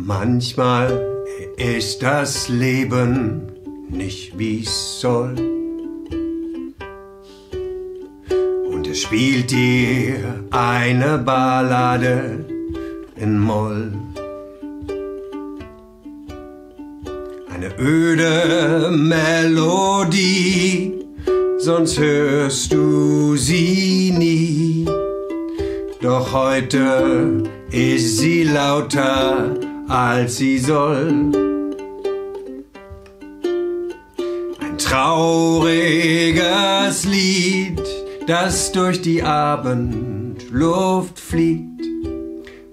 Manchmal ist das Leben nicht wie's soll. Und es spielt dir eine Ballade in Moll. Eine öde Melodie, sonst hörst du sie nie. Doch heute ist sie lauter als sie soll. Ein trauriges Lied, das durch die Abendluft fliegt,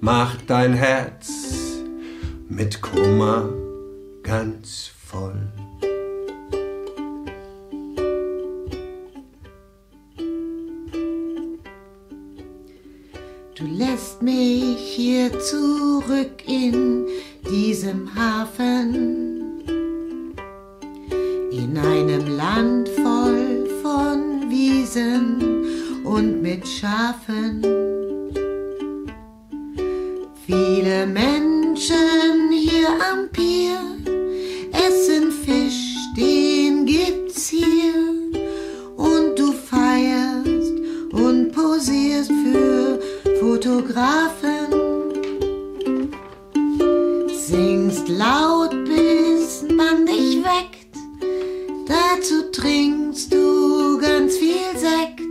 macht dein Herz mit Kummer ganz voll. Du lässt mich hier zurück in diesem Hafen, in einem Land voll von Wiesen und mit Schafen. Viele Menschen hier am Pier essen Fisch, den gibt's hier. Und du feierst und posierst für Fotografen. Singst laut, bis man dich weckt. Dazu trinkst du ganz viel Sekt.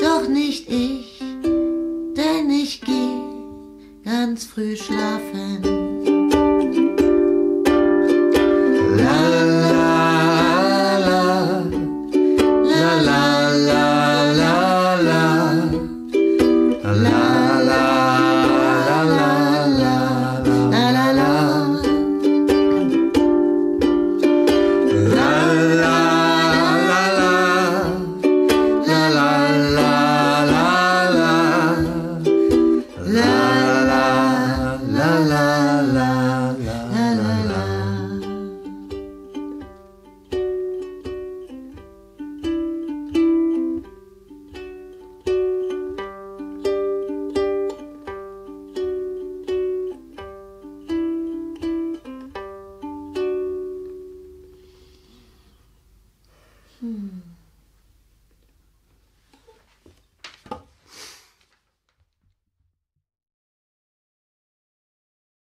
Doch nicht ich, denn ich geh ganz früh schlafen. Hmm.